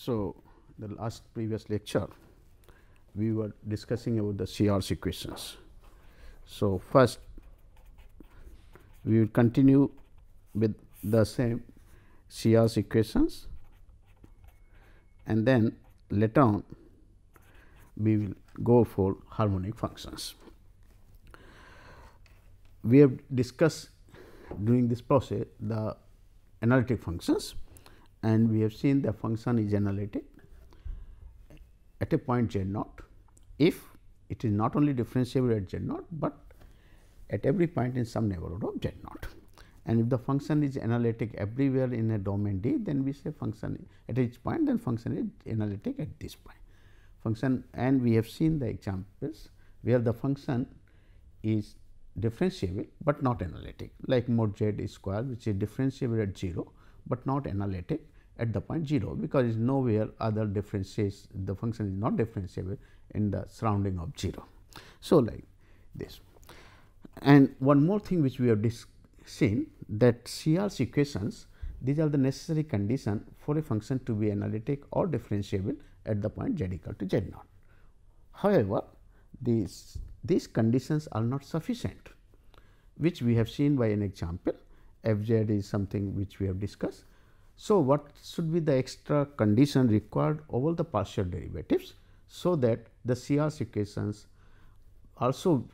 So, the last previous lecture we were discussing about the CR's equations. So, first we will continue with the same CR's equations and then later on we will go for harmonic functions. We have discussed during this process the analytic functions and we have seen the function is analytic at a point z naught if it is not only differentiable at z naught, but at every point in some neighborhood of z naught. And if the function is analytic everywhere in a domain D, then we say function at each point then function is analytic at this point. Function and we have seen the examples where the function is differentiable, but not analytic like mod z square which is differentiable at 0, but not analytic at the point 0 because nowhere other differences the function is not differentiable in the surrounding of 0. So, like this and one more thing which we have seen that CR's equations these are the necessary condition for a function to be analytic or differentiable at the point z equal to z naught. However, these these conditions are not sufficient which we have seen by an example f z is something which we have discussed. So, what should be the extra condition required over the partial derivatives, so that the CR's equations also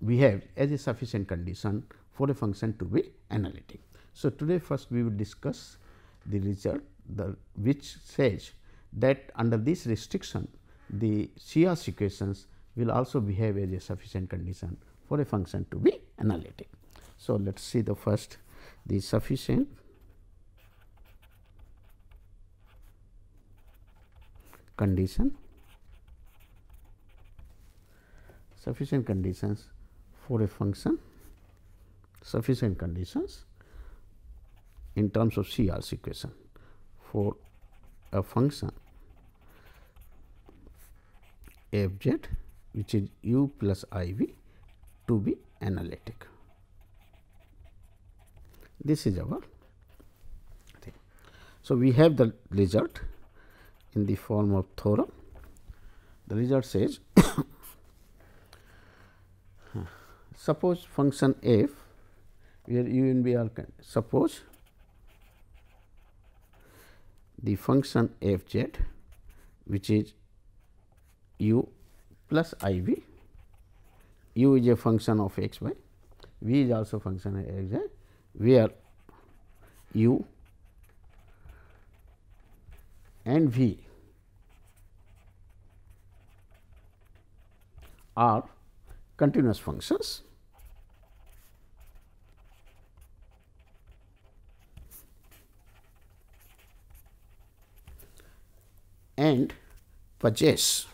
we have as a sufficient condition for a function to be analytic. So, today first we will discuss the result the which says that under this restriction the CR's equations will also behave as a sufficient condition for a function to be analytic. So, let us see the first. The sufficient. Condition. Sufficient conditions for a function. Sufficient conditions in terms of CR's equation. For a function f z which is u plus i v to be analytic. This is our thing. So, we have the result in the form of theorem. The result says suppose function f where u and v are suppose the function f z which is u plus i v u is a function of x y v is also function of x y where u and v are continuous functions. And possess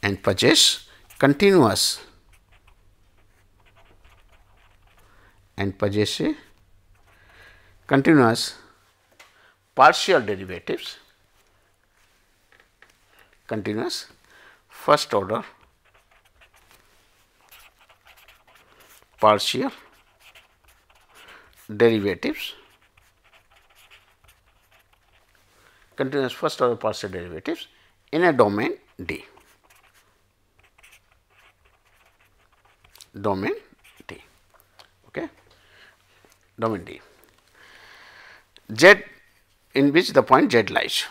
and possess continuous and possess continuous partial derivatives continuous first order partial derivatives continuous first order partial derivatives in a domain D. Domain D. Okay. Domain D. Z in which the point Z lies,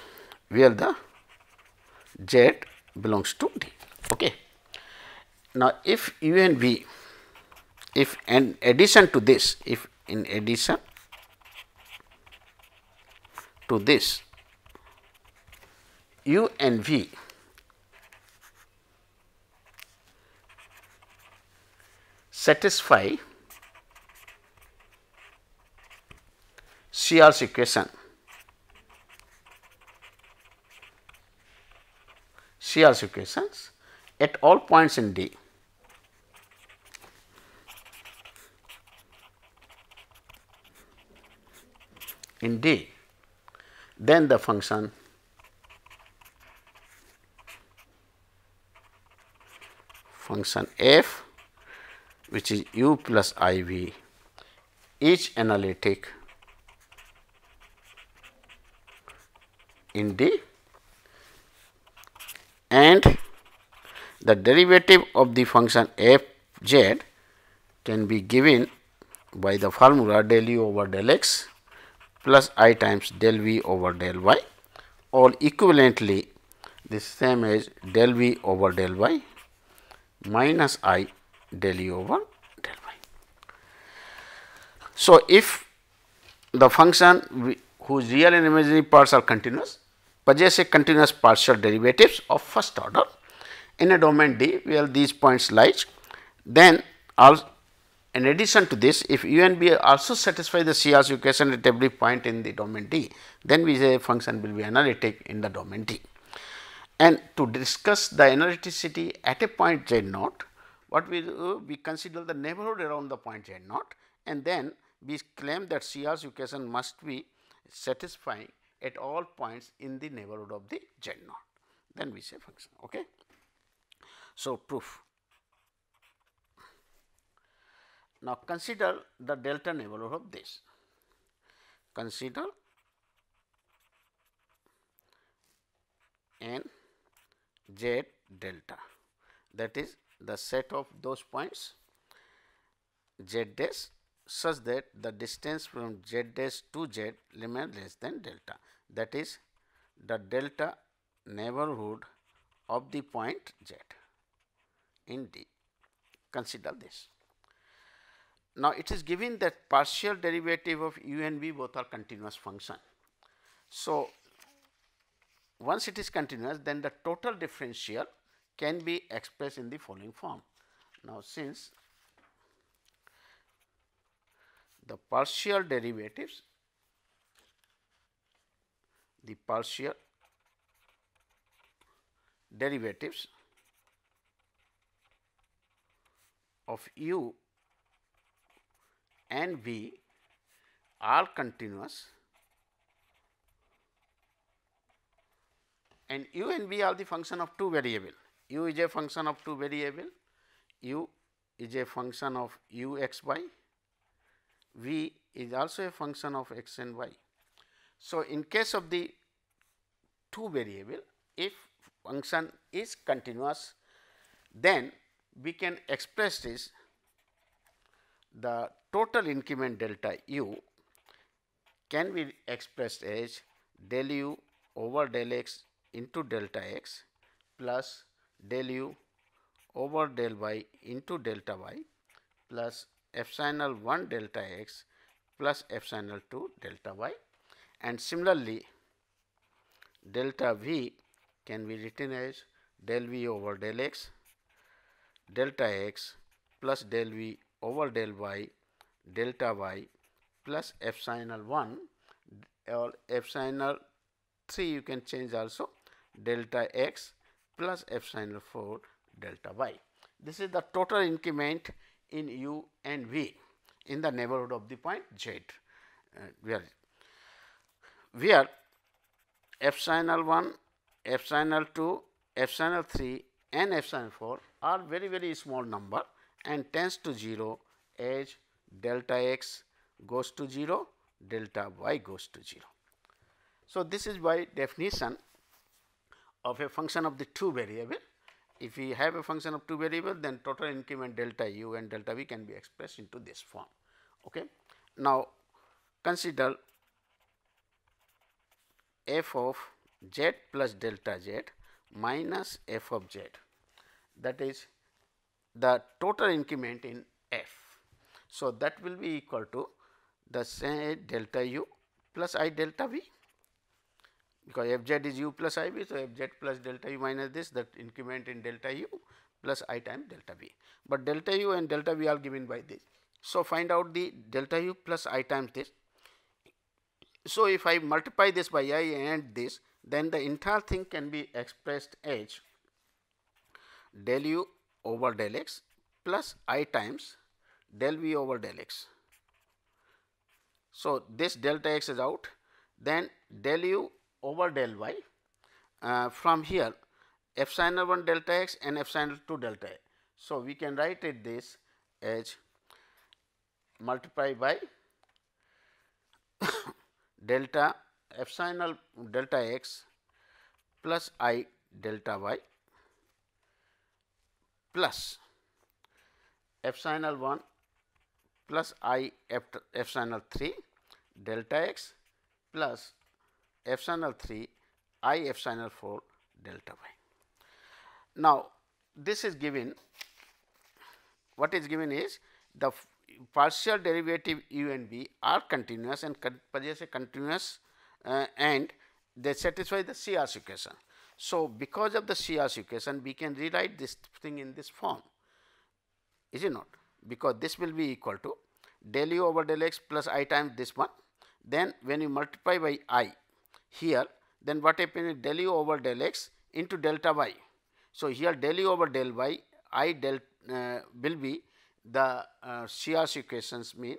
where the Z belongs to D. Okay. Now, if u and v, if in addition to this, if in addition to this u and v satisfy CR's equation CR's equations at all points in D. In D, then the function function f which is u plus i v is analytic in D and the derivative of the function f z can be given by the formula del u over del x plus i times del v over del y or equivalently this same as del v over del y minus i del u over del y. So, if the function whose real and imaginary parts are continuous possess a continuous partial derivatives of first order in a domain D where these points lies then in addition to this, if u and b also satisfy the CR's equation at every point in the domain D, then we say function will be analytic in the domain D. And to discuss the analyticity at a point z naught, what we do, we consider the neighborhood around the point z naught and then we claim that CR's equation must be satisfying at all points in the neighborhood of the z naught. Then we say function. Okay. So, proof Now, consider the delta neighborhood of this. Consider n z delta that is the set of those points z dash such that the distance from z dash to z remain less than delta that is the delta neighborhood of the point z in D. Consider this. Now, it is given that partial derivative of u and v both are continuous function. So, once it is continuous then the total differential can be expressed in the following form. Now, since the partial derivatives the partial derivatives of u and V are continuous and u and v are the function of two variable. u is a function of two variable, u is a function of u x y, v is also a function of x and y. So, in case of the two variable, if function is continuous, then we can express this the total increment delta u can be expressed as del u over del x into delta x plus del u over del y into delta y plus epsilon 1 delta x plus epsilon 2 delta y and similarly delta v can be written as del v over del x delta x plus del v over del y delta y plus epsilon 1 or epsilon 3 you can change also delta x plus epsilon 4 delta y. This is the total increment in u and v in the neighborhood of the point z uh, where where epsilon 1, epsilon 2, epsilon 3 and epsilon 4 are very very small number and tends to 0 as delta x goes to 0, delta y goes to 0. So, this is by definition of a function of the two variable. If we have a function of two variable, then total increment delta u and delta v can be expressed into this form. Okay. Now, consider f of z plus delta z minus f of z that is the total increment in f. So, that will be equal to the say delta u plus i delta v because f z is u plus i v. So, f z plus delta u minus this that increment in delta u plus i times delta v, but delta u and delta v are given by this. So, find out the delta u plus i times this. So, if I multiply this by i and this then the entire thing can be expressed as del u over del x plus i times del v over del x. So, this delta x is out then del u over del y uh, from here epsilon 1 delta x and epsilon 2 delta a. So, we can write it this as multiply by delta epsilon delta x plus i delta y plus epsilon 1 plus i epsilon 3 delta x plus epsilon 3 i epsilon 4 delta y. Now, this is given what is given is the partial derivative u and v are continuous and possess a continuous uh, and they satisfy the CR's equation. So, because of the CR's equation we can rewrite this thing in this form is it not because this will be equal to del u over del x plus i times this one then when you multiply by i here then what happens is del u over del x into delta y. So, here del u over del y i del uh, will be the uh, equations mean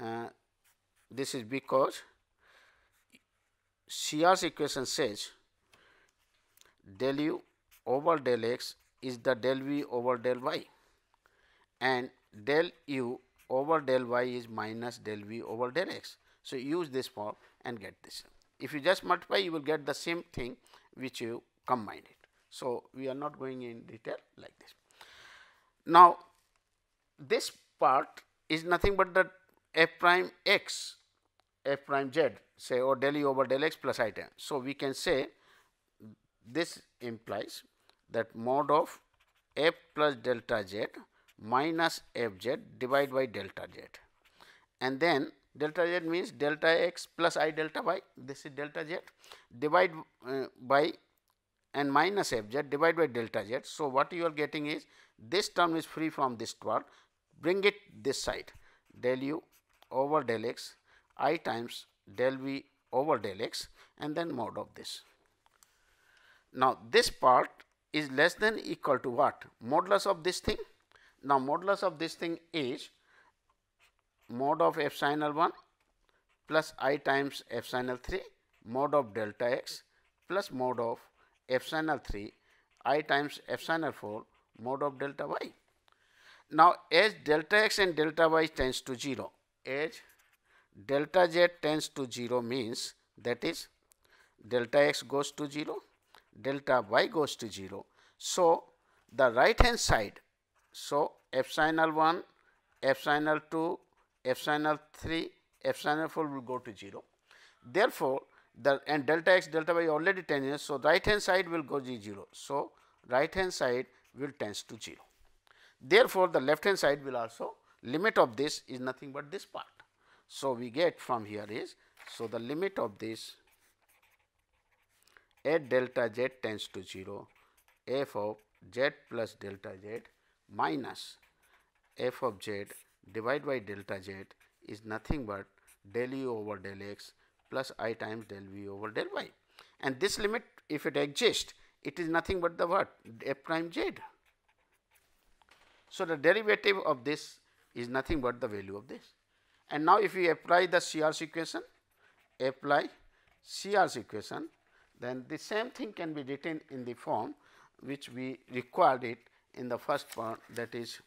uh, this is because CR's equation says del u over del x is the del v over del y and del u over del y is minus del v over del x. So, use this form and get this. If you just multiply you will get the same thing which you combine it. So, we are not going in detail like this. Now, this part is nothing but the f prime x f prime z say or del u over del x plus i. So, we can say this implies that mod of f plus delta z minus f z divided by delta z and then delta z means delta x plus i delta y this is delta z divide uh, by and minus f z divided by delta z. So, what you are getting is this term is free from this part bring it this side del u over del x i times del v over del x and then mod of this. Now, this part is less than equal to what? Modulus of this thing. Now, modulus of this thing is mod of epsilon 1 plus i times epsilon 3 mod of delta x plus mod of epsilon 3 i times epsilon 4 mod of delta y. Now, as delta x and delta y tends to 0, as delta z tends to 0 means that is delta x goes to 0, delta y goes to 0. So, the right hand side, so epsilon 1, epsilon 2, epsilon 3, epsilon 4 will go to 0. Therefore, the and delta x delta y already tangent. So, right hand side will go to 0. So, right hand side will tends to 0. Therefore, the left hand side will also limit of this is nothing but this part. So, we get from here is so the limit of this at delta z tends to 0 f of z plus delta z minus f of z divided by delta z is nothing but del u over del x plus i times del v over del y. And this limit if it exists it is nothing but the what f prime z. So, the derivative of this is nothing but the value of this. And now, if we apply the CR's equation, apply CR's equation, then the same thing can be written in the form which we required it in the first part that is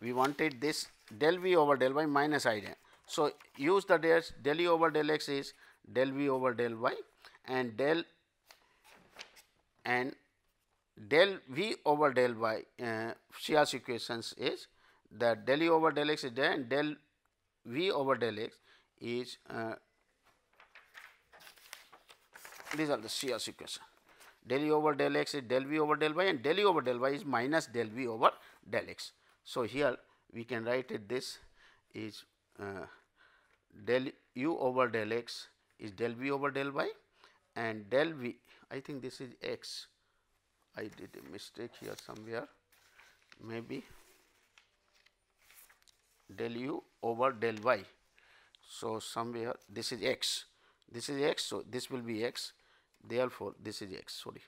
we wanted this del v over del y minus i del. So, use the dash del u over del x is del v over del y and del and del v over del y uh, equations is that del u over del x is there and del v over del x is uh, these are the CR's equation. Del u over del x is del v over del y and del u over del y is minus del v over del x. So, here we can write it this is uh, del u over del x is del v over del y and del v I think this is x I did a mistake here somewhere maybe del u over del y. So, somewhere this is x, this is x. So, this will be x therefore, this is x sorry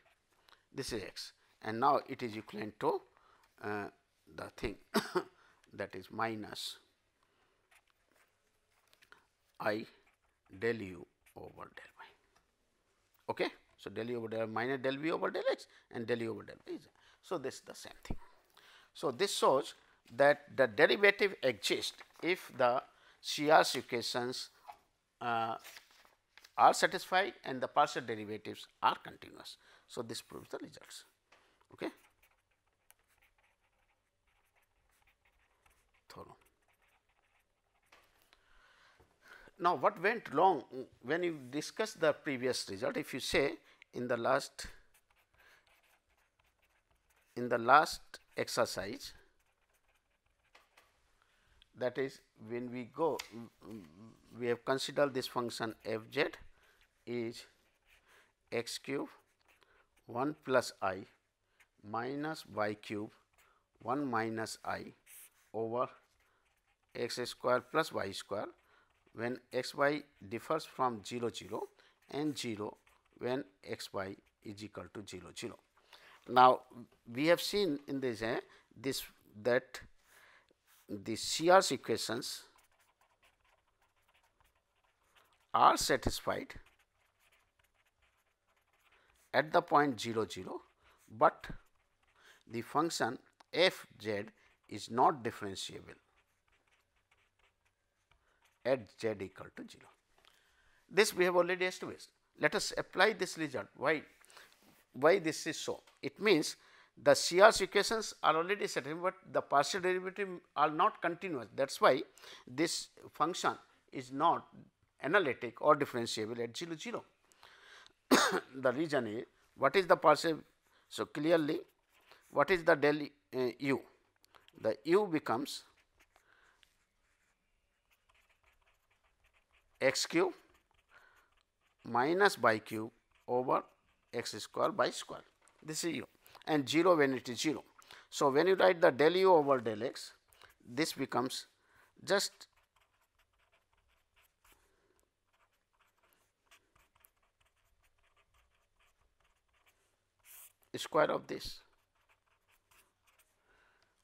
this is x and now it is equivalent to uh, the thing that is minus i del u over del y. Okay. So, del u over del minus del v over del x and del u over del y. So, this is the same thing. So, this shows that the derivative exists if the CR's equations uh, are satisfied and the partial derivatives are continuous. So, this proves the results. Okay. Now, what went wrong mm, when you discuss the previous result if you say in the last in the last exercise that is when we go mm, mm, we have considered this function f z is x cube 1 plus i minus y cube 1 minus i over x square plus y square when x y differs from 0 0 and 0 when x y is equal to 0 0. Now, we have seen in this uh, this that the CR's equations are satisfied at the point 0 0, but the function f z is not differentiable at z equal to 0. This we have already established. Let us apply this result. Why? Why this is so? It means the CR's equations are already certain, but the partial derivative are not continuous. That is why this function is not analytic or differentiable at 0 0. the reason is what is the partial. So, clearly what is the del uh, u? The u becomes x cube minus y cube over x square by square. This is u and 0 when it is 0. So, when you write the del u over del x, this becomes just square of this.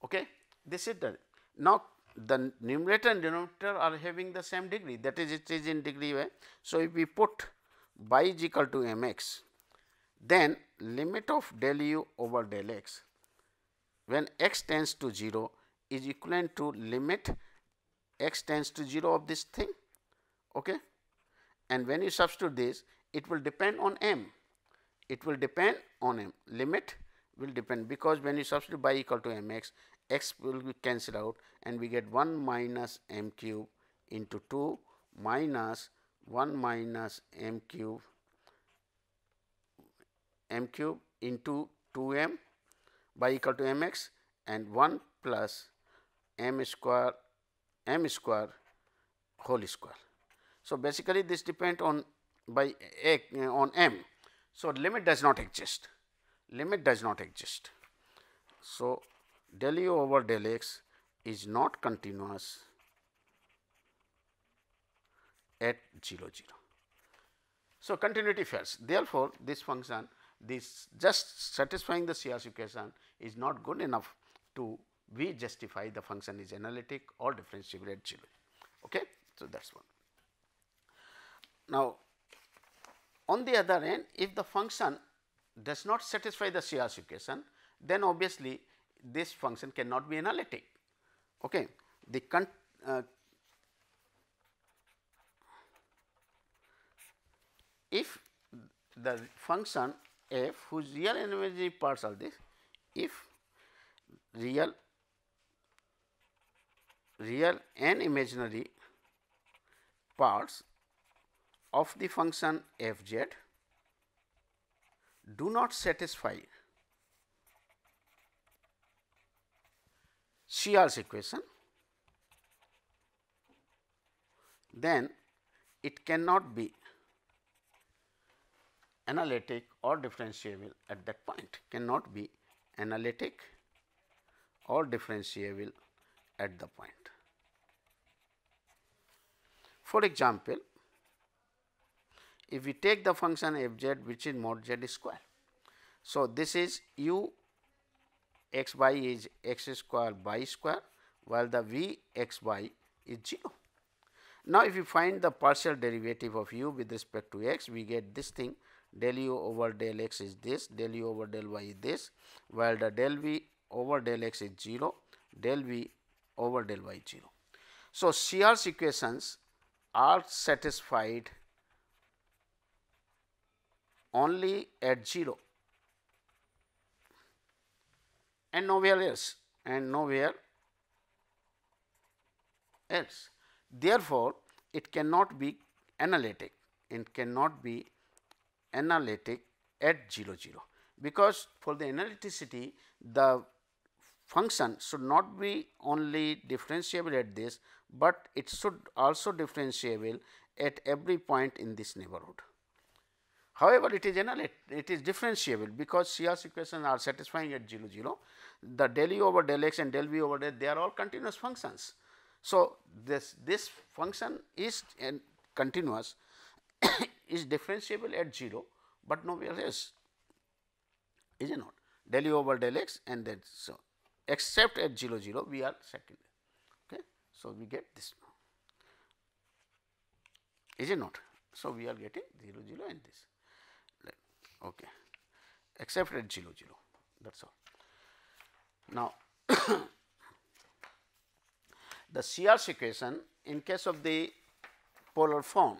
Okay. This is the now the numerator and denominator are having the same degree that is it is in degree way. So, if we put y is equal to m x then limit of del u over del x when x tends to 0 is equivalent to limit x tends to 0 of this thing okay and when you substitute this it will depend on m it will depend on m limit will depend because when you substitute y equal to m x will be cancelled out and we get 1 minus m cube into 2 minus 1 minus m cube m cube into 2 m by equal to m x and 1 plus m square m square whole square. So, basically this depend on by a, on m. So, limit does not exist limit does not exist. So, del u over del x is not continuous at 0 0. So, continuity fails therefore, this function this just satisfying the CR's equation is not good enough to we justify the function is analytic or differentiable at 0. Okay? So, that is one. Now, on the other end if the function does not satisfy the CR's equation then obviously this function cannot be analytic. Okay. The con, uh, if the function f whose real and imaginary parts are this if real real and imaginary parts of the function f z do not satisfy CR's equation, then it cannot be analytic or differentiable at that point, cannot be analytic or differentiable at the point. For example, if we take the function f z which is mod z square. So, this is u x y is x square y square while the v x y is 0. Now, if you find the partial derivative of u with respect to x we get this thing del u over del x is this del u over del y is this while the del v over del x is 0 del v over del y 0. So, CR's equations are satisfied only at 0 and nowhere else and nowhere else. Therefore, it cannot be analytic, it cannot be analytic at 0 0 because for the analyticity the function should not be only differentiable at this, but it should also differentiable at every point in this neighborhood. However, it is analytic, it is differentiable because CR's equations are satisfying at 0 0. The del u over del x and del v over del they are all continuous functions. So, this this function is continuous is differentiable at 0, but nowhere else is it not? Del u over del x and then so except at 0 0 we are second. Okay so we get this is it not? So we are getting 0 0 and this. Okay except at 0 0 that is all now the CR's equation in case of the polar form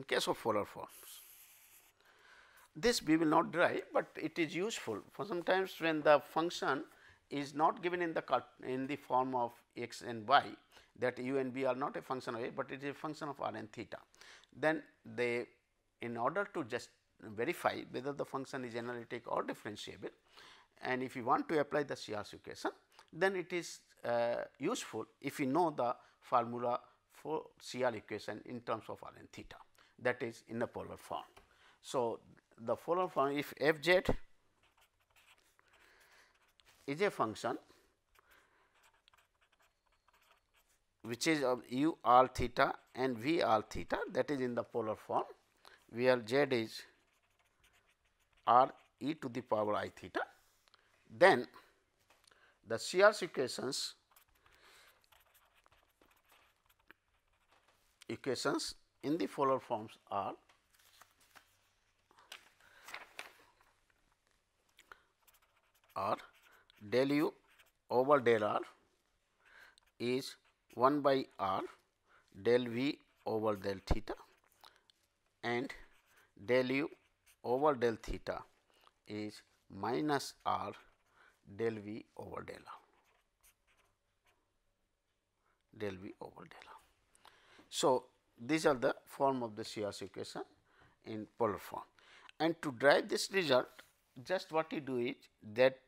in case of polar forms. This we will not derive, but it is useful for sometimes when the function is not given in the in the form of x and y that u and b are not a function of a, but it is a function of r and theta. Then they in order to just verify whether the function is analytic or differentiable and if you want to apply the CR's equation then it is uh, useful if you know the formula for CR equation in terms of r and theta that is in a polar form. So, the polar form if f z is a function which is of u r theta and v r theta that is in the polar form where z is r e to the power i theta. Then the CR's equations equations in the polar forms are are del u over del r is 1 by r del v over del theta and del u over del theta is minus r del v over del r del v over del r. So, these are the form of the CR's equation in polar form. And to derive this result just what you do is that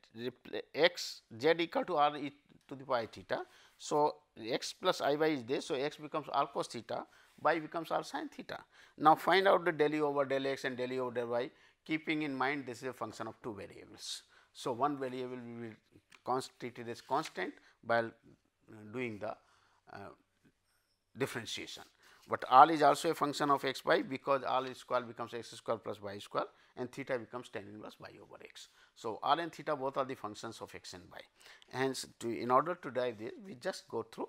x z equal to r e to the pi theta. So, x plus i y is there. So, x becomes r cos theta y becomes r sin theta. Now, find out the del u over del x and del u over del y keeping in mind this is a function of two variables. So, one variable will be treated as constant while doing the uh, differentiation but r is also a function of x y because r is square becomes x square plus y square and theta becomes tan inverse y over x. So, r and theta both are the functions of x and y hence to in order to derive this we just go through.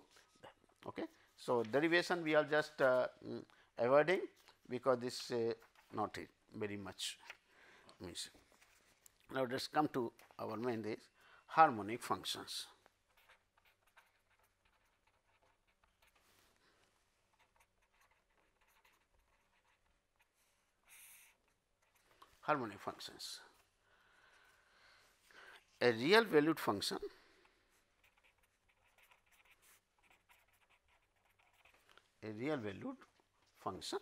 Okay. So, derivation we are just uh, mm, avoiding because this uh, not very much means. Now, let us come to our main this harmonic functions. Harmonic functions. A real valued function a real valued function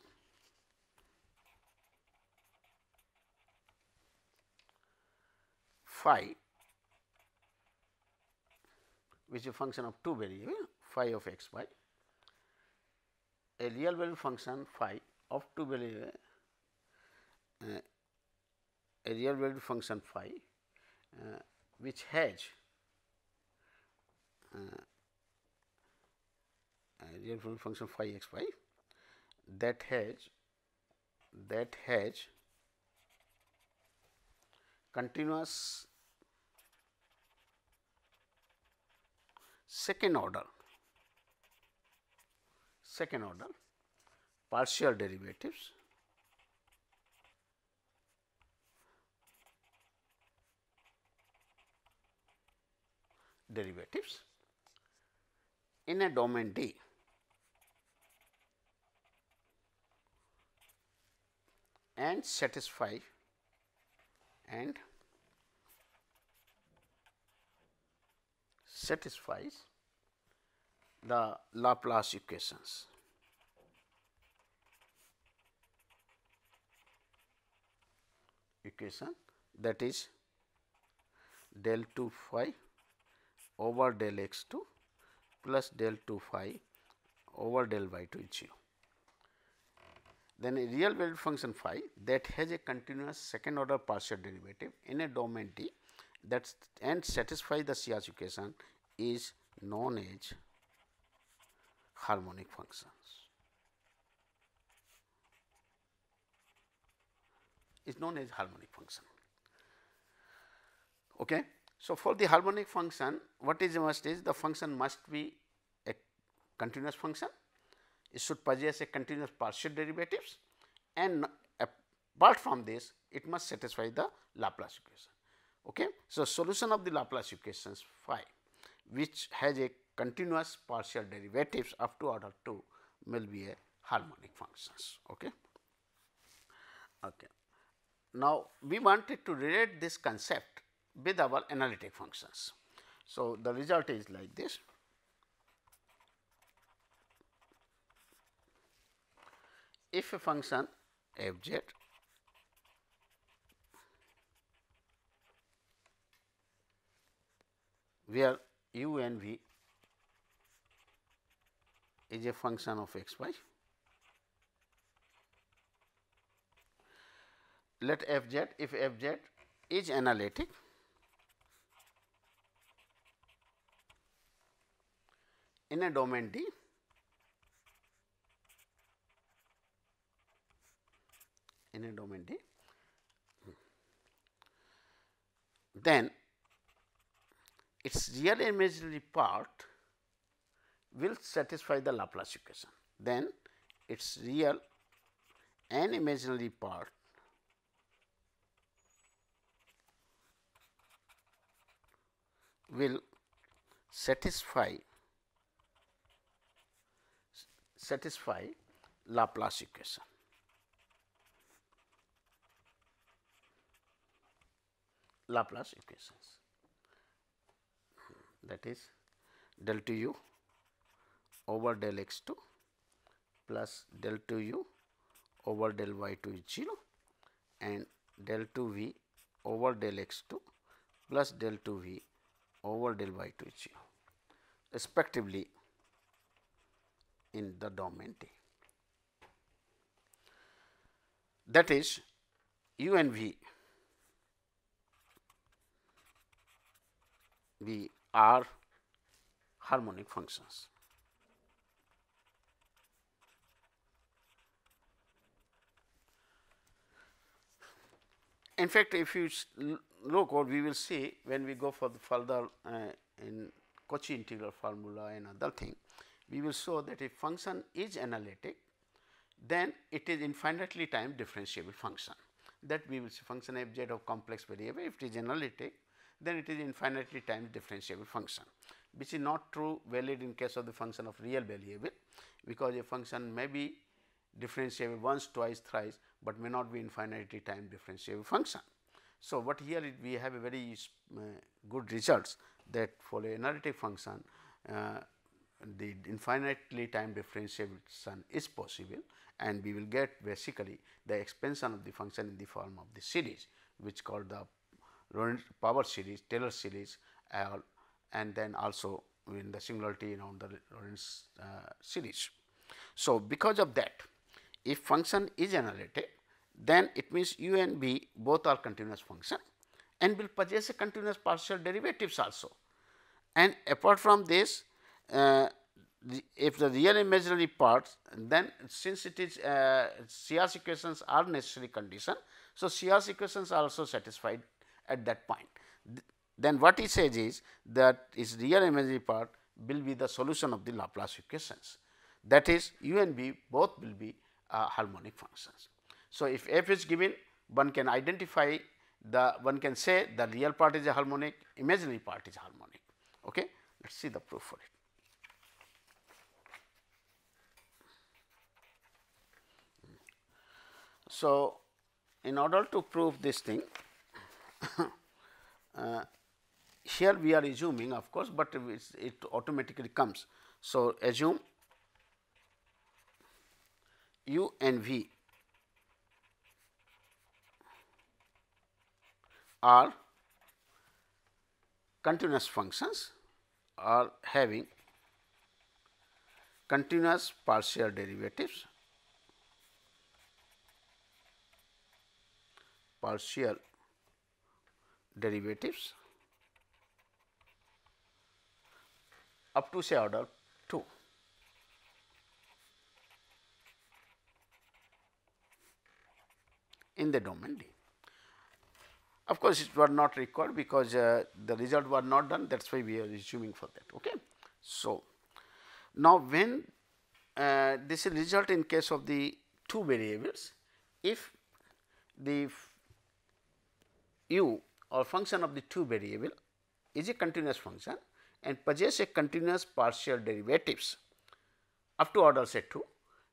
phi which is a function of two variable phi of x y a real valued function phi of two variable uh, a real valued function phi uh, which has uh, a real valued function phi x y that has that has continuous second order second order partial derivatives derivatives in a domain D and satisfy and satisfies the Laplace equations. equation that is del 2 phi over del x 2 plus del 2 phi over del y 2 is 0. Then a real valued function phi that has a continuous second order partial derivative in a domain D that and satisfy the CR's equation is known as harmonic functions. is known as harmonic function. Okay. So, for the harmonic function what is must is the function must be a continuous function, it should possess a continuous partial derivatives and apart from this it must satisfy the Laplace equation. Okay. So, solution of the Laplace equations phi which has a continuous partial derivatives up to order 2 will be a harmonic functions. Okay. Okay. Now, we wanted to relate this concept with our analytic functions. So, the result is like this. If a function f z where u and v is a function of x y let f z if f z is analytic in a domain D. In a domain D. Then its real imaginary part will satisfy the Laplace equation. Then its real and imaginary part will satisfy satisfy Laplace equation. Laplace equations that is del 2 u over del x 2 plus del 2 u over del y 2 is 0 and del 2 v over del x 2 plus del 2 v over del y to 0 respectively in the domain T. That is u and v v are harmonic functions. In fact, if you look what we will see when we go for the further uh, in Cauchy integral formula and other thing, we will show that if function is analytic, then it is infinitely time differentiable function that we will see function f z of complex variable if it is analytic then it is infinitely time differentiable function which is not true valid in case of the function of real variable because a function may be differentiable once twice thrice, but may not be infinitely time differentiable function. So, what here we have a very uh, good results that for a analytic function uh, the infinitely time differentiation is possible and we will get basically the expansion of the function in the form of the series which called the power series, Taylor series uh, and then also in the singularity around the Laurent uh, series. So, because of that if function is analytic then it means u and v both are continuous function and will possess a continuous partial derivatives also. And apart from this uh, the, if the real imaginary parts then since it is uh, equations are necessary condition. So, CR's equations are also satisfied at that point. Th then what he says is that its real imaginary part will be the solution of the Laplace equations that is u and v both will be uh, harmonic functions. So, if f is given one can identify the one can say the real part is a harmonic imaginary part is harmonic Okay. Let us see the proof for it. So, in order to prove this thing, uh, here we are assuming of course, but it automatically comes. So, assume u and v are continuous functions are having continuous partial derivatives partial derivatives up to say order 2. in the domain D. Of course, it was not required because uh, the result was not done that is why we are assuming for that. Okay. So, now when uh, this is result in case of the two variables, if the u or function of the two variable is a continuous function and possess a continuous partial derivatives up to order set 2,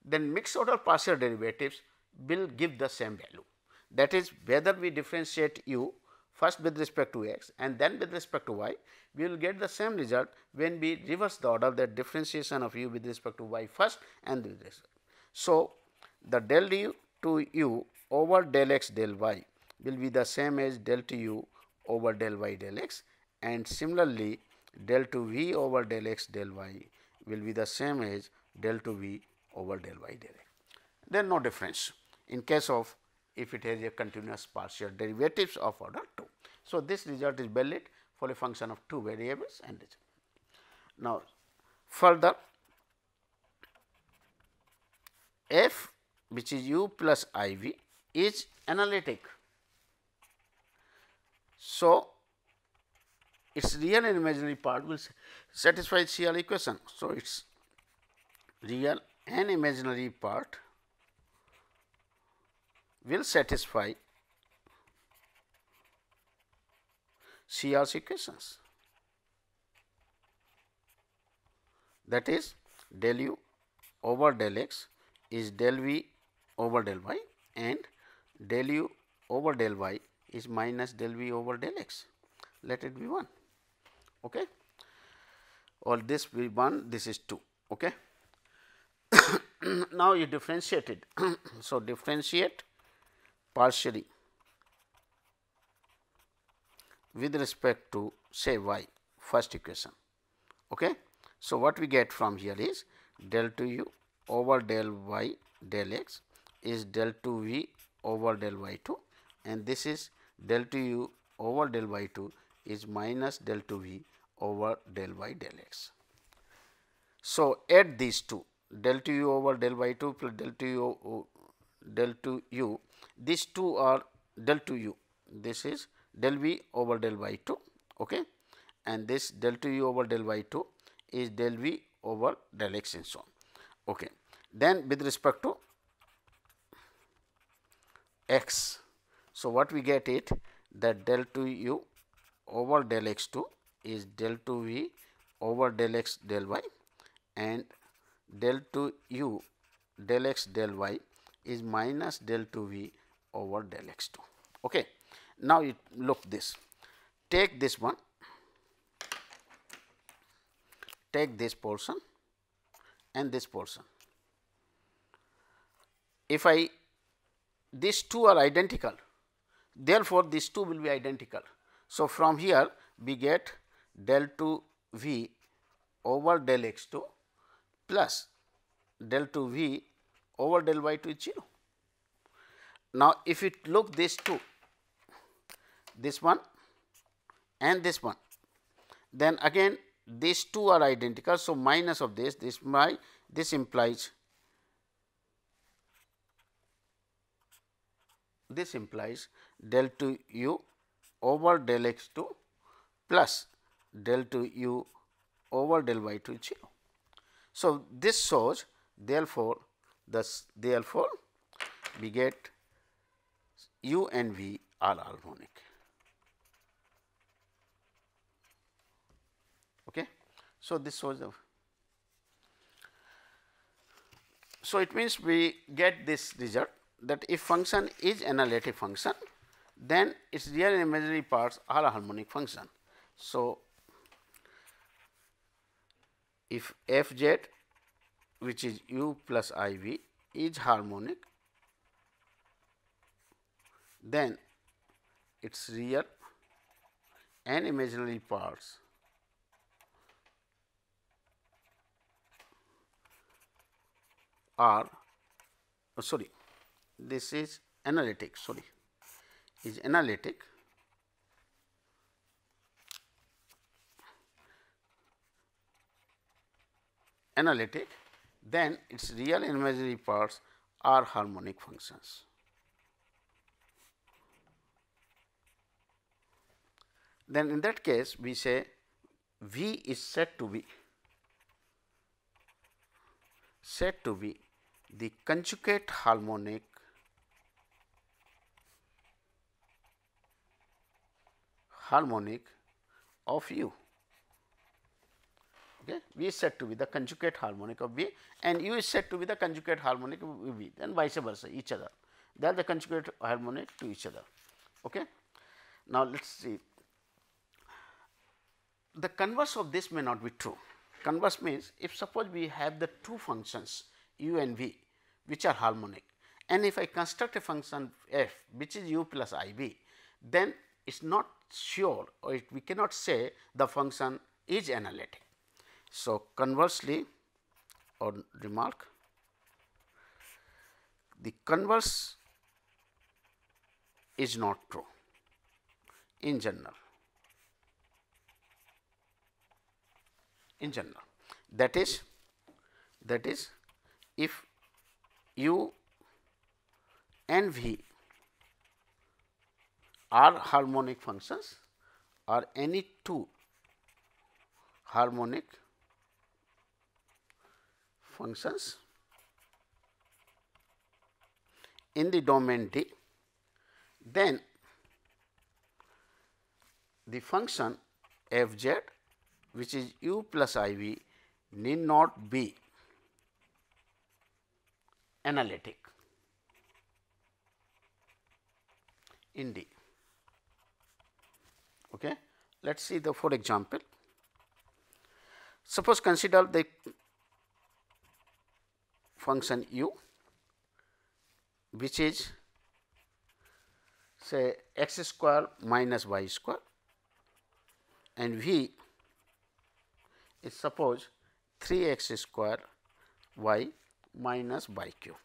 then mixed order partial derivatives will give the same value. That is whether we differentiate u first with respect to x and then with respect to y, we will get the same result when we reverse the order that differentiation of u with respect to y first and with respect. So, the del u to u over del x del y will be the same as del to u over del y del x and similarly del to v over del x del y will be the same as del to v over del y del x. There no difference in case of if it has a continuous partial derivatives of order 2. So, this result is valid for a function of two variables and result. Now, further f which is u plus i v is analytic. So, its real and imaginary part will satisfy CR equation. So, its real and imaginary part will satisfy CR's equations. That is del u over del x is del v over del y and del u over del y is minus del v over del x. Let it be 1. Okay. Or this be 1, this is 2. Okay. now, you differentiate it. so, differentiate partially with respect to say y first equation. Okay. So, what we get from here is del 2 u over del y del x is del 2 v over del y 2 and this is del 2 u over del y 2 is minus del 2 v over del y del x. So, add these two del 2 u over del y 2 plus del 2 u del 2 u these two are del 2 u this is del v over del y 2 okay and this del 2 u over del y 2 is del v over del x and so on. Okay. Then with respect to x. So, what we get it that del 2 u over del x 2 is del 2 v over del x del y and del 2 u del x del y is minus del 2 v over del x 2. Okay. Now, you look this take this one take this portion and this portion. If I these two are identical therefore, these two will be identical. So, from here we get del 2 v over del x 2 plus del 2 v over del y 2 is 0. Now, if you look these two this one and this one then again these two are identical. So, minus of this this my this implies this implies del 2 u over del x 2 plus del 2 u over del y 2 0. So, this shows therefore, thus therefore, we get u and v are harmonic. Okay. So, this was the so it means we get this result that if function is analytic function then its real and imaginary parts are a harmonic function. So, if f z which is u plus i v is harmonic then its real and imaginary parts are oh sorry this is analytic sorry is analytic analytic then its real and imaginary parts are harmonic functions. Then in that case we say V is said to be said to be the conjugate harmonic harmonic of u. Okay. V is said to be the conjugate harmonic of V and U is said to be the conjugate harmonic of V then vice versa each other. They are the conjugate harmonic to each other. Okay. Now, let us see the converse of this may not be true. Converse means if suppose we have the two functions u and v which are harmonic and if I construct a function f which is u plus i v then is not sure or it, we cannot say the function is analytic. So, conversely or remark the converse is not true in general. In general that is that is if u and v are harmonic functions or any two harmonic functions in the domain D, then the function f z which is u plus i v need not be analytic in D. Okay. Let us see the for example. Suppose consider the function u which is say x square minus y square and v is suppose 3 x square y minus y cube.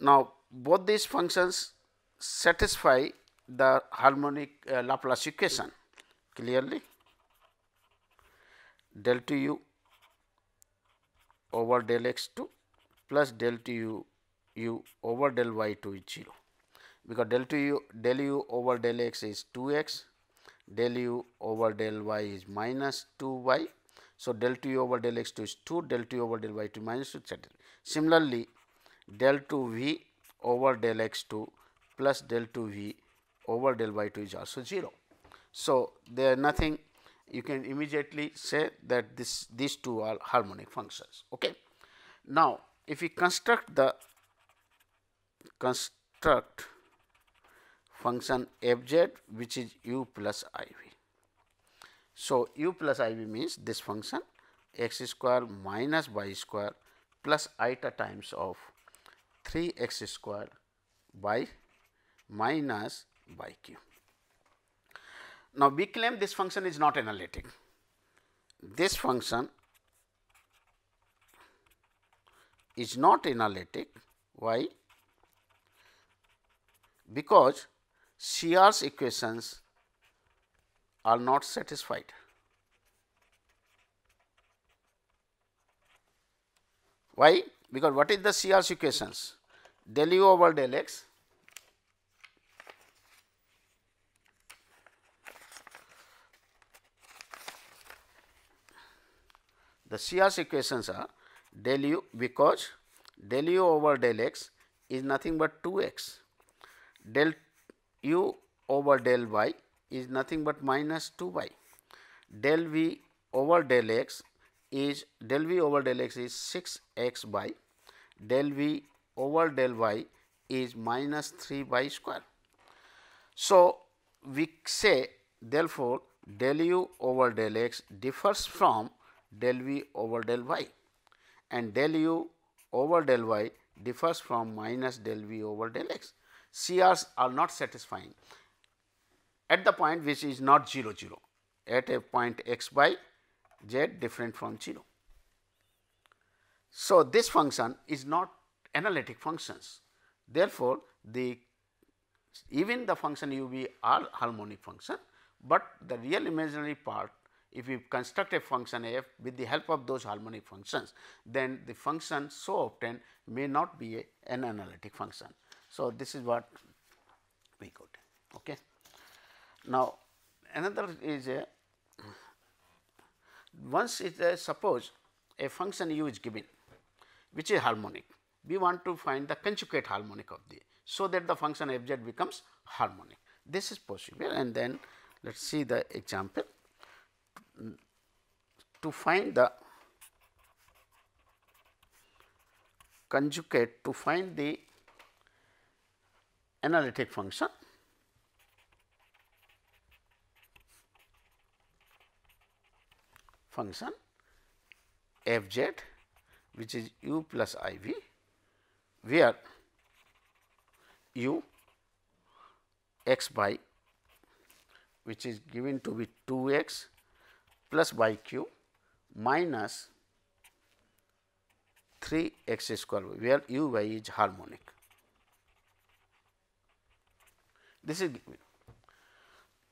Now, both these functions satisfy the harmonic uh, Laplace equation clearly del to u over del x 2 plus del to u u over del y 2 is 0 because del to u del u over del x is 2 x del u over del y is minus 2 y. So, del 2 u over del x 2 is 2 del 2 u over del y 2 minus 2 etc. Similarly, del 2 v over del x 2 plus del 2 v over del y 2 is also 0. So, there are nothing you can immediately say that this these two are harmonic functions. Okay. Now, if we construct the construct function f z which is u plus i v. So, u plus i v means this function x square minus y square plus iota times of 3 x square by minus y q. Now, we claim this function is not analytic. This function is not analytic. Why? Because CR's equations are not satisfied. Why? Because what is the CR's equations? Del u over del x The CR's equations are del u because del u over del x is nothing but 2 x, del u over del y is nothing but minus 2 y, del v over del x is del v over del x is 6 x by del v over del y is minus 3 y square. So, we say therefore, del u over del x differs from del v over del y and del u over del y differs from minus del v over del x. CRs are not satisfying at the point which is not 0 0 at a point x by z different from 0. So, this function is not analytic functions. Therefore, the even the function u v are harmonic function, but the real imaginary part if we construct a function f with the help of those harmonic functions, then the function so obtained may not be a, an analytic function. So, this is what we got. Okay. Now, another is a once it uh, suppose a function u is given which is harmonic, we want to find the conjugate harmonic of the so that the function f z becomes harmonic. This is possible and then let us see the example to find the conjugate to find the analytic function. Function f z which is u plus i v where u x by which is given to be 2 x plus y cube minus 3 x square y where u y is harmonic. This is given.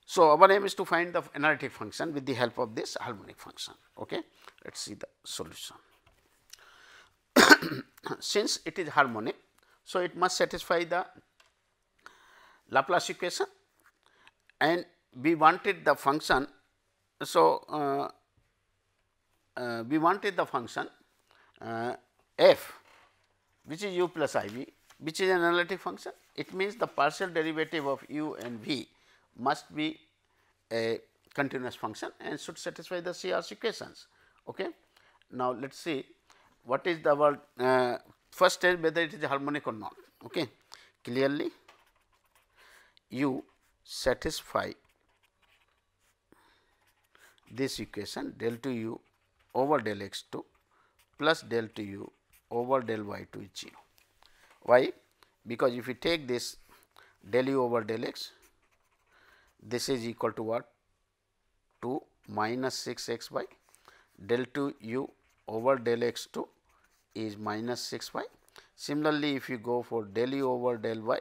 So, our aim is to find the analytic function with the help of this harmonic function. Okay. Let us see the solution. Since it is harmonic, so it must satisfy the Laplace equation and we wanted the function. So, uh, uh, we wanted the function uh, f which is u plus i v which is an analytic function. It means the partial derivative of u and v must be a continuous function and should satisfy the CR's equations. Okay. Now, let us see what is the word uh, first is whether it is harmonic or not. Okay. Clearly, you satisfy this equation del 2 u over del x 2 plus del 2 u over del y 2 is 0. Why? Because if you take this del u over del x this is equal to what 2 minus 6 x y del 2 u over del x 2 is minus 6 y. Similarly, if you go for del u over del y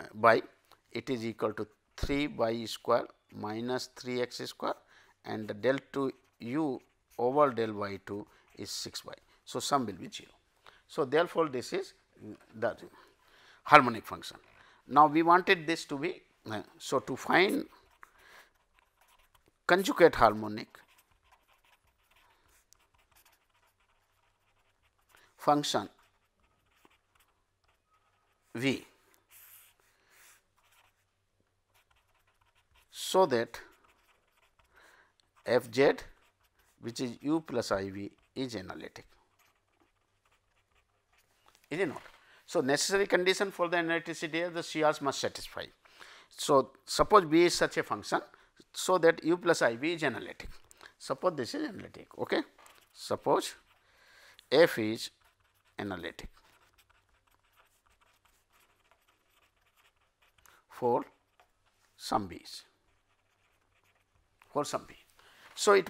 uh, by it is equal to 3 y square minus 3 x square and the del 2 u over del y 2 is 6 y. So, sum will be 0. So, therefore, this is the harmonic function. Now, we wanted this to be uh, so, to find conjugate harmonic function V so that f z which is u plus i v is analytic is it not. So, necessary condition for the analyticity the CRs must satisfy. So, suppose B is such a function, so that u plus i v is analytic. Suppose this is analytic. Okay. Suppose f is analytic for some b's for some b. So, it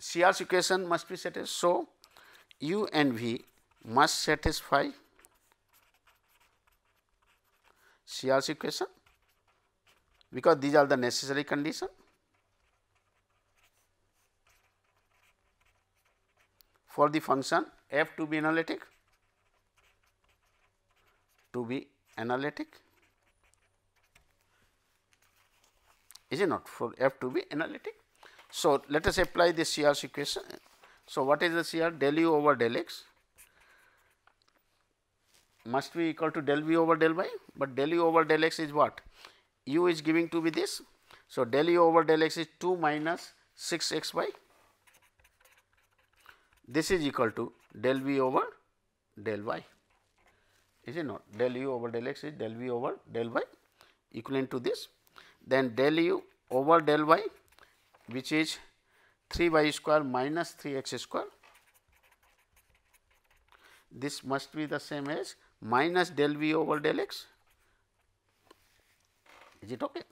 CR's equation must be satisfied. So, u and v must satisfy CR's equation because these are the necessary condition. for the function f to be analytic to be analytic is it not for f to be analytic. So, let us apply this CR's equation. So, what is the CR del u over del x. Must be equal to del v over del y, but del u over del x is what? U is giving to be this. So, del u over del x is 2 minus 6 x y. This is equal to del v over del y. Is it not? Del u over del x is del v over del y. Equivalent to this. Then del u over del y which is 3 y square minus 3 x square. This must be the same as minus del v over del x. Is it okay?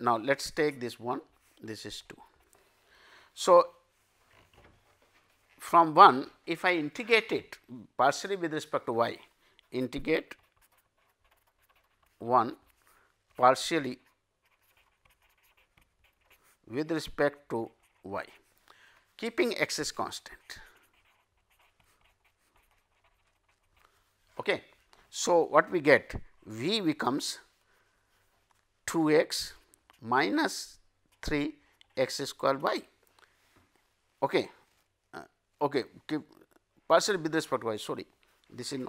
Now let us take this one. This is 2 so from 1 if I integrate it partially with respect to y integrate 1 partially with respect to y keeping x is constant. Okay. So, what we get v becomes 2 x minus 3 x square y. Okay. Uh, okay. Keep partially with respect to y sorry this is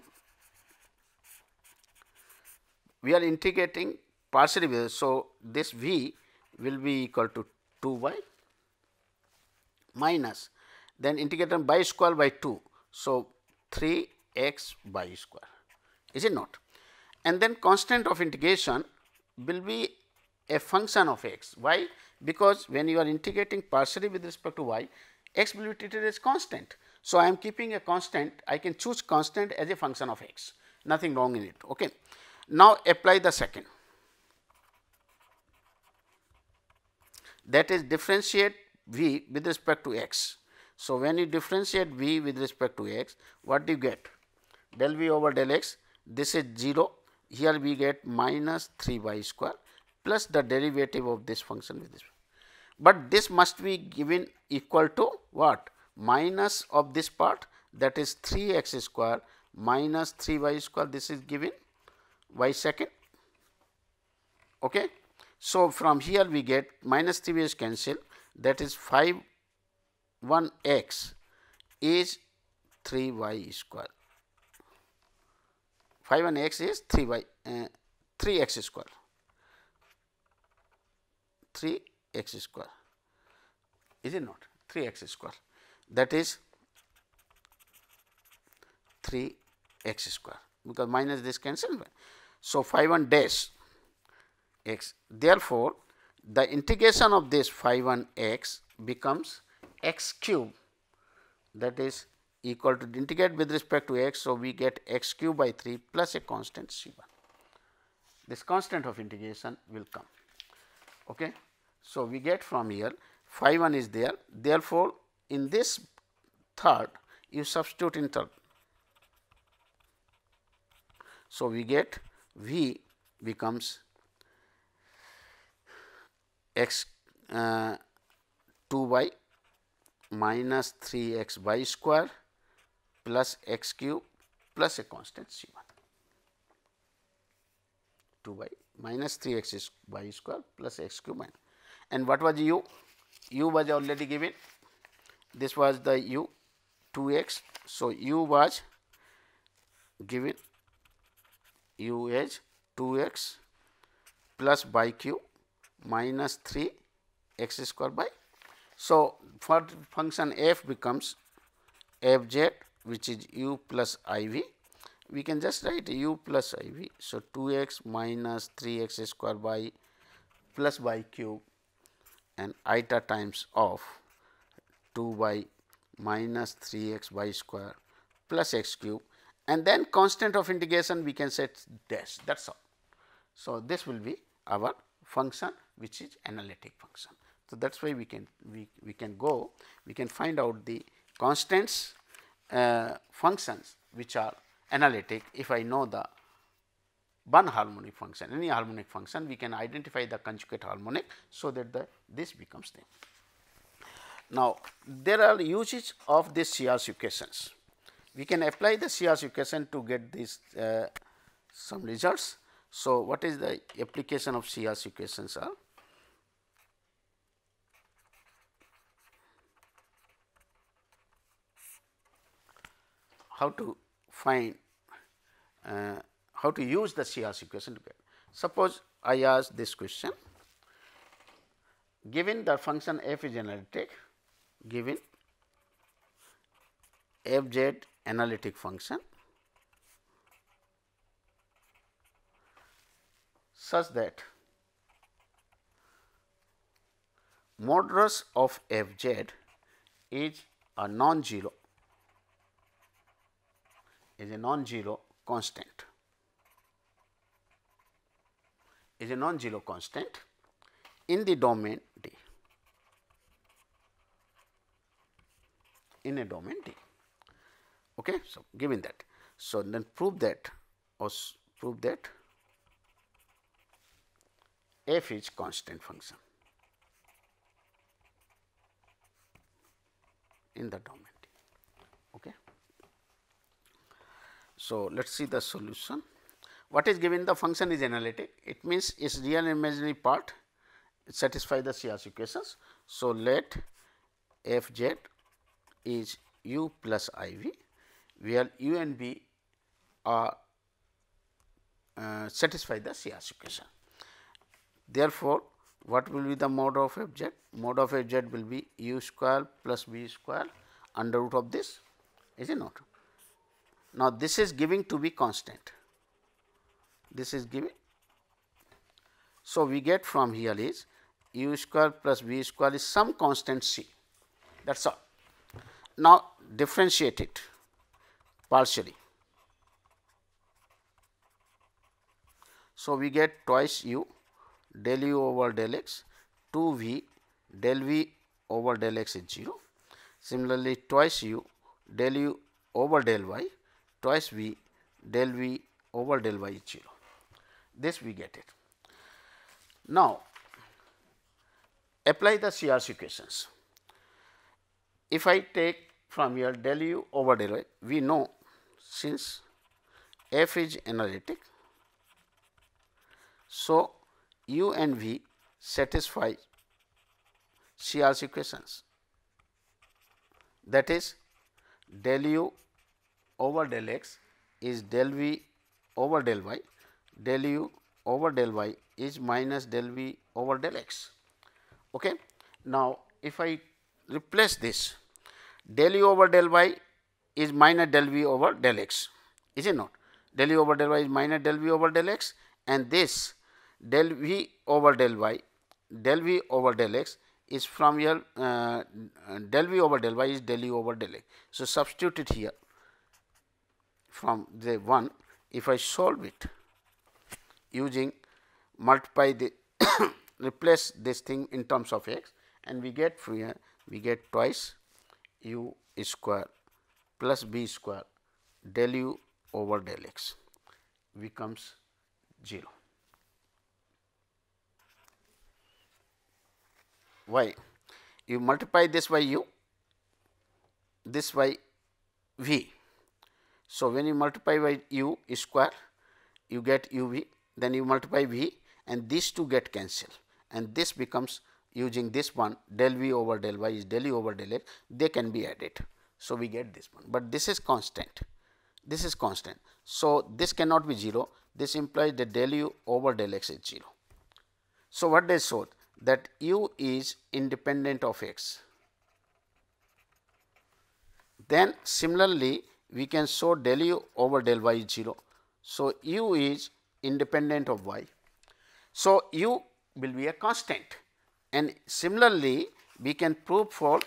we are integrating partially with. So, this v will be equal to 2 y minus then integrated by square by 2. So, 3 x by square is it not and then constant of integration will be a function of x why because when you are integrating partially with respect to y x will be treated as constant. So, I am keeping a constant I can choose constant as a function of x nothing wrong in it. Okay. Now, apply the second that is differentiate v with respect to x. So, when you differentiate v with respect to x what do you get del v over del x this is 0 here we get minus 3 y square plus the derivative of this function with this. But this must be given equal to what minus of this part that is 3 x square minus 3 y square this is given y second. Okay. So, from here we get minus 3 is cancel that is phi 1 x is 3 y square. phi 1 x is 3 y uh, 3 x square. 3 x square. Is it not? 3 x square. That is 3 x square. Because minus this cancel so, phi 1 dash x therefore, the integration of this phi 1 x becomes x cube that is equal to integrate with respect to x. So, we get x cube by 3 plus a constant c 1 this constant of integration will come. Okay. So, we get from here phi 1 is there therefore, in this third you substitute in third. So, we get v becomes x uh, 2 y minus 3 x y square plus x cube plus a constant c 1 2 y minus 3 x y square plus x cube minus. and what was u? u was already given this was the u 2 x. So, u was given u is 2 x plus by q minus 3 x square by. So, for function f becomes f z which is u plus i v we can just write u plus i v. So, 2 x minus 3 x square by plus by cube and iota times of 2 by minus 3 x y square plus x cube and then constant of integration we can set dash that is all. So, this will be our function which is analytic function. So, that is why we can we, we can go we can find out the constants uh, functions which are analytic if I know the one harmonic function any harmonic function we can identify the conjugate harmonic. So, that the this becomes the. Now, there are uses of these CRC equations we can apply the CRC equation to get these uh, some results. So, what is the application of CRC equations are? How to find uh, how to use the CRC equation to get. Suppose I ask this question given the function f is analytic given f z analytic function such that modulus of f z is a non-zero is a non-zero constant is a non-zero constant in the domain D in a domain D. Okay. So, given that. So, then prove that or prove that f is constant function in the domain D. Okay. So, let us see the solution. What is given the function is analytic, it means its real and imaginary part satisfy the CRC equations. So, let f z is u plus i v, where u and v are uh, satisfy the CRC equation. Therefore, what will be the mode of f z? Mode of f z will be u square plus v square under root of this, is it not? Now, this is giving to be constant, this is giving. So, we get from here is u square plus v square is some constant c that is all. Now, differentiate it partially. So, we get twice u del u over del x 2 v del v over del x is 0. Similarly, twice u del u over del y twice v del v over del y is 0. This we get it. Now, apply the CRC equations. If I take from here del u over del y, we know since f is analytic. So, u and v satisfy CRC equations that is del u over del x is del v over del y, del u over del y is minus del v over del x. Okay. Now, if I replace this del u over del y is minus del v over del x is it not del u over del y is minus del v over del x and this del v over del y del v over del x is from here uh, del v over del y is del u over del x. So, substitute it here from the 1 if I solve it using multiply the replace this thing in terms of x and we get here we get twice u square plus b square del u over del x becomes 0. Why? You multiply this by u, this by v. So, when you multiply by u square, you get u v, then you multiply v and these two get cancelled and this becomes using this one del v over del y is del u over del x, they can be added. So, we get this one, but this is constant, this is constant. So, this cannot be 0, this implies that del u over del x is 0. So, what they showed that u is independent of x. Then similarly, we can show del u over del y is 0. So, u is independent of y. So, u will be a constant and similarly we can prove for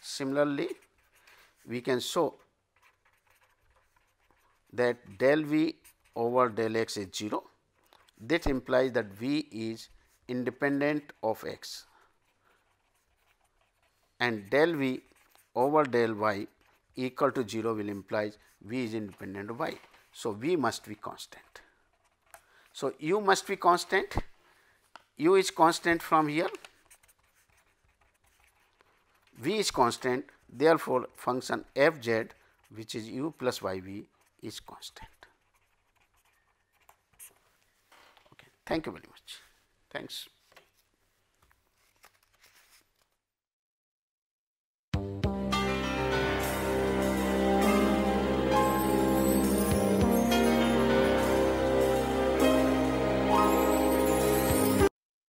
similarly we can show that del v over del x is 0 that implies that v is independent of x and del v over del y equal to 0 will imply v is independent of y. So, v must be constant. So, u must be constant, u is constant from here v is constant therefore, function f z which is u plus y v is constant. Okay. Thank you very much. Thanks.